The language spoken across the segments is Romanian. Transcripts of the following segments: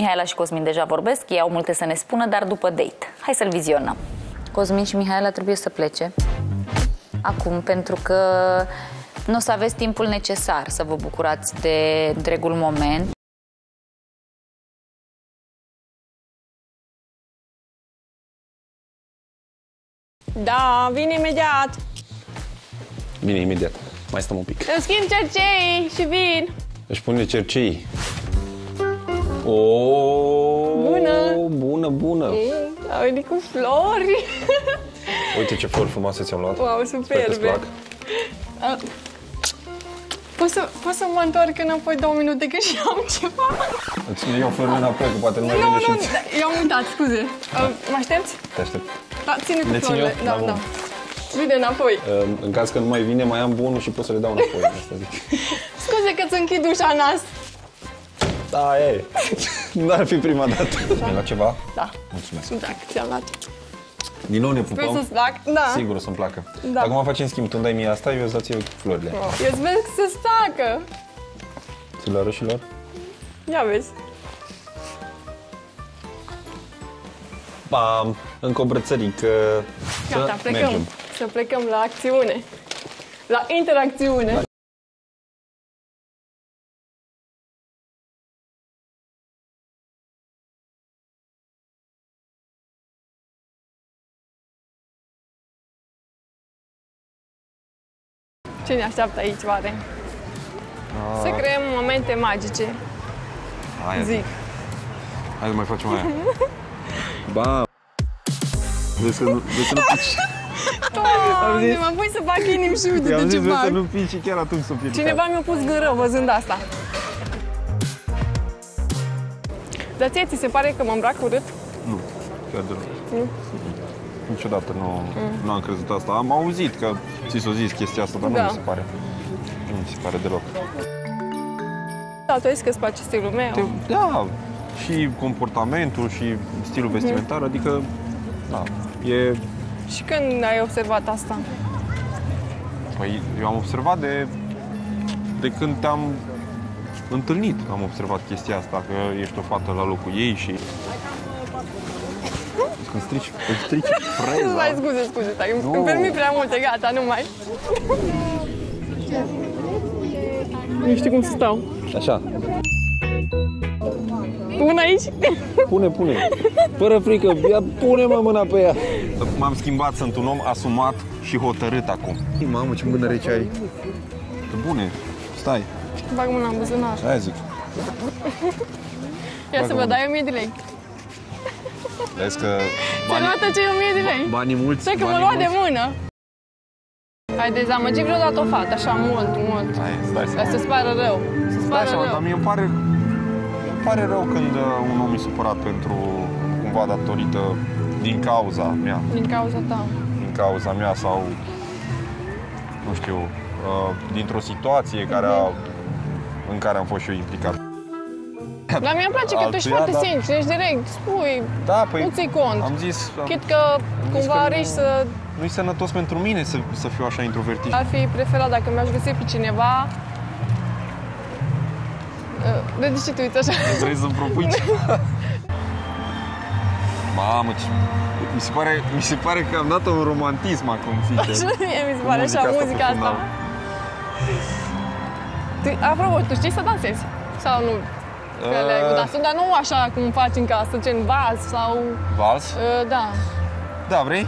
Mihaela și Cosmin deja vorbesc, ei au multe să ne spună, dar după date. Hai să-l vizionăm. Cosmin și Mihaela trebuie să plece acum, pentru că nu o să aveți timpul necesar să vă bucurați de întregul moment. Da, vin imediat. Bine, imediat. Mai stăm un pic. Îmi schimb cercei și vin. Își pune cercei. O, Bună! Bună, bună! A venit cu flori. Uite ce flori frumoase ți-am luat. Wow, Sper că-ți superbe. plac. Poți să, poți să mă întorc înapoi două minute că și am ceva? Îți iau florile înapoi, că poate nu mai Nu, vine nu, și da, eu am uitat, scuze. Uh, Mă aștepți? Te aștept. Da, ține cu Le țin florile. eu? Da, Da, da. bun. Bine, înapoi. Uh, În caz că nu mai vine, mai am bunul și pot să le dau înapoi. Asta zic. Scuze că ți închid ușa în nas. Da, e. N-ar fi prima dată. Mi-ai luat ceva? Da, Mulțumesc. da, ți-am luat. Din nou ne Vrei pupăm? să-ți plac? Da. Sigur o să-mi placă. Da. Acum facem schimb. Tu îmi dai mie asta, eu îți dau ție florile. Eu îți vezi să stacă. Ți le arăt și lor? Ia vezi. Pam! Încă o brățărică. Gata, Să plecăm. mergem. Să plecăm la acțiune. La interacțiune. Ce ne așteaptă aici, oare? Să creăm momente magice, Aia zic. Hai să mai facem aia. Ba! Vezi că nu, vezi că nu pici. Doamne, mă pui să fac inimi și uite I-am de zis, ce vezi fac. că nu pici și chiar atunci s-o pierdut. Cineva mi-a pus gând rău văzând asta. Dar ție ți se pare că mă îmbrac urât? Nu, chiar deloc. Niciodată nu, nu am crezut asta. Am auzit că ți s-o zis chestia asta, dar Da. nu mi se pare. Nu mi se pare deloc. Da, tu ai zis că îți place stilul meu. Da, și comportamentul și stilul vestimentar, adică, da, e... Și când ai observat asta? Păi, eu am observat de, de când te-am întâlnit, am observat chestia asta, că ești o fată la locul ei și... Când strici, când strici freza... Mai scuze, scuze, stai, îmi- Nu. îmi permit prea multe, gata, nu mai. Nu știu cum să stau. Așa, Pun aici? pune, pune. Fără frică, ia pune mă mâna pe ea. M-am schimbat, sunt un om asumat și hotărât acum. Mamă, ce mână rece ai. Pe bune, stai, Bag mâna în buzunar. aia zic. Ia să Bagă vă mâna. dai 1000 de lei. Vezi că Ți-ai luat cei 1000 de lei? banii mulți, Stai că mă banii lua de mulți. mână. Ai dezamăgit vreodată o fată, așa mult, mult. Hai, stai să Dar să-ți pară rău. Să-ți Stai pară așa, dar rău. mie îmi pare, îmi pare rău când uh, un om e supărat pentru cumva datorită din cauza mea, Din cauza ta. din cauza mea sau nu știu, uh, dintr-o situație care a, în care am fost și eu implicat. Dar mie îmi place că tu ești Altuia, foarte da. sincer, ești direct, spui, Da, păi nu ții cont. am zis, am, Chit că zis cumva că arici nu- să nu-i sănătos pentru mine să, să fiu așa introvertit. ar fi preferat dacă mi-aș găsi pe cineva Uh, De ce tu uiți așa? Vrei să-mi propui ceva? Mamă, ce... Mi se, pare, mi se pare că am dat un romantism acum, sincer. Așa mie mi se pare așa Muzica asta muzica pe asta. fundal. Tu, apropo, tu știi să dansezi? Sau nu? Că le-ai cu Uh. dansul, dar nu așa cum faci în casă, gen vals sau... Vals? Uh, da. Da, vrei?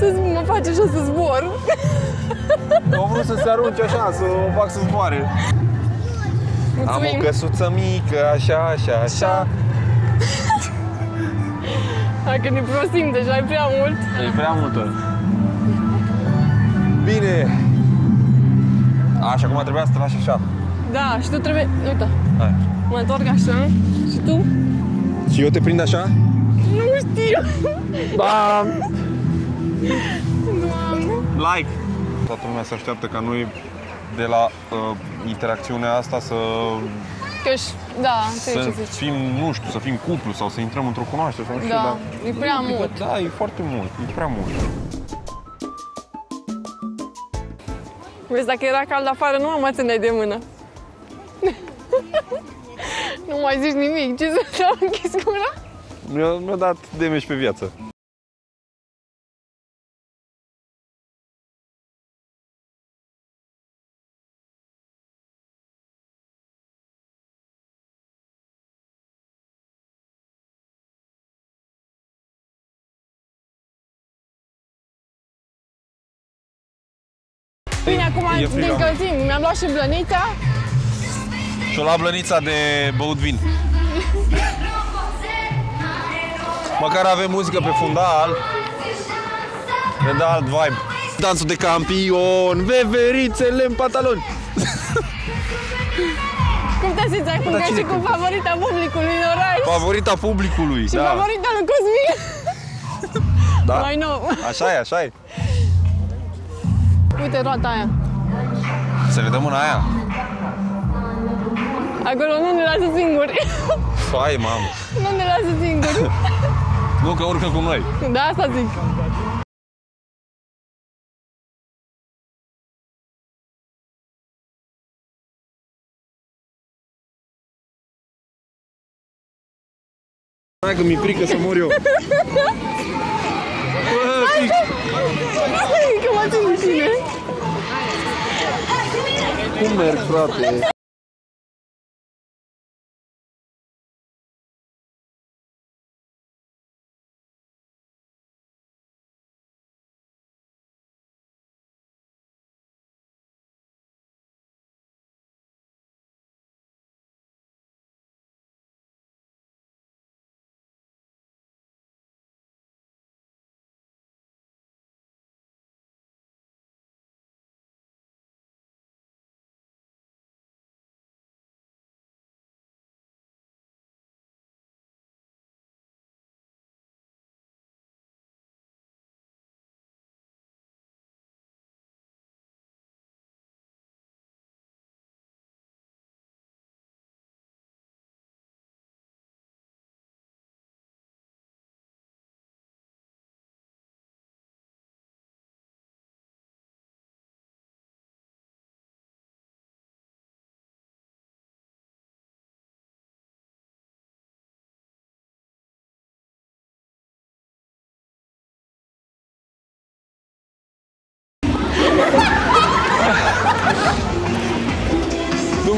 Să mă face așa să zbor. Am vrut să se arunce așa, să o fac să zboare. Am o Mulțumim. căsuță mică, așa, așa, așa. Dacă ne prostim deja e prea mult. E prea multă. Bine. Așa, acum trebuia să te lași așa. Da, și tu trebuie... Uite, Hai. mă întorc așa și tu... Și eu te prind așa? Nu știu. Da! Doamne. Like! Toată lumea se așteaptă ca noi de la uh, interacțiunea asta să, Că și, da, înțeleg să ce zici. fim, nu știu, să fim cuplu sau să intrăm într-o cunoaștere sau nu știu, Da, dar... e prea Adică, mult. Da, e foarte mult, e prea mult. Vezi, dacă era cald afară, nu mă mai țineai de mână. nu mai zici nimic. Ce să te-am închis gura? Mi-a, mi-a dat damage pe viață. Bine, acum E ne frig, încălzim. Mi-am luat și blănița. Și-o la blănița de băut vin. Măcar avem muzică pe fundal. Ne dă alt vibe. Dansul de campion, veverițele în pantaloni. Cum te simți acum? Dar Ca cine și cu cântă? favorita publicului în oraș. Favorita publicului, Și da. favorita lui Cosmin. da. Mai nou. Așa e, așa e. Uite roata aia. Să ne dăm în aia. Acolo nu ne lasă singuri. Hai, mamă. nu ne lasă singuri. Nu că urcă cu noi. Da, asta zic. Hai că mi-e frică să mor eu. Bă, fric. Că mă țin cu tine. Hummer, frate.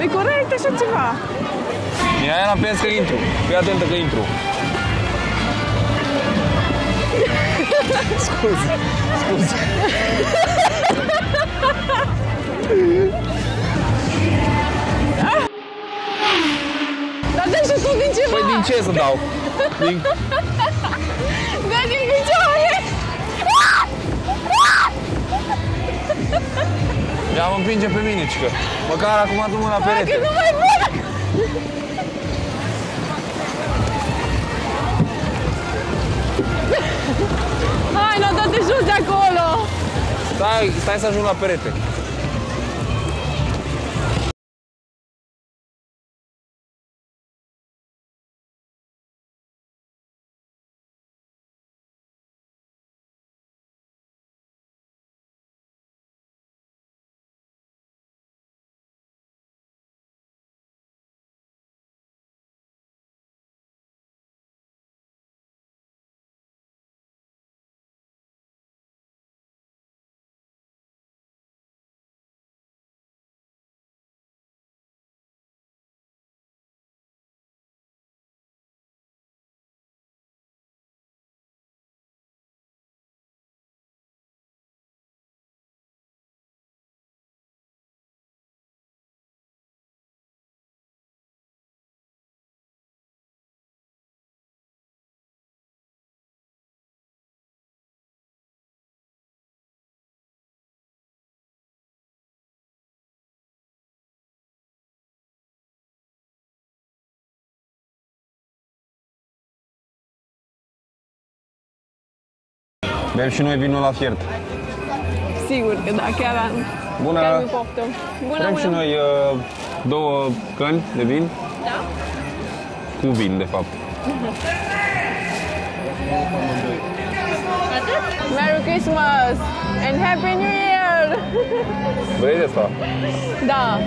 E corect așa ceva? Mie aia pensi că intru. Fii atentă că intru. Scuze, scuze. Dar dă și tu din ceva! Păi din ce să dau? Din... Ea mă împinge pe mine, cică. Măcar acum du-mă la Că perete. nu mai pot! Hai, nu, dă-te jos de acolo! Stai, stai să ajung la perete. Bem și noi vinul la fiert. Sigur că da, chiar am. Bună! Chiar mi poftă. Bună, Vrem bună. și noi uh, două căni de vin. Da? Cu vin, de fapt. Merry Christmas and Happy New Year! Vrei de asta? Da.